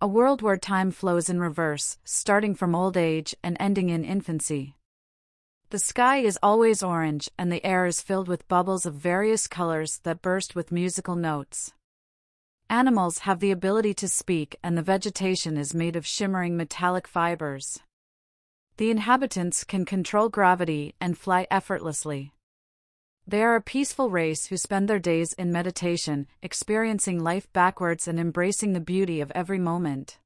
A world where time flows in reverse, starting from old age and ending in infancy. The sky is always orange and the air is filled with bubbles of various colors that burst with musical notes. Animals have the ability to speak and the vegetation is made of shimmering metallic fibers. The inhabitants can control gravity and fly effortlessly. They are a peaceful race who spend their days in meditation, experiencing life backwards and embracing the beauty of every moment.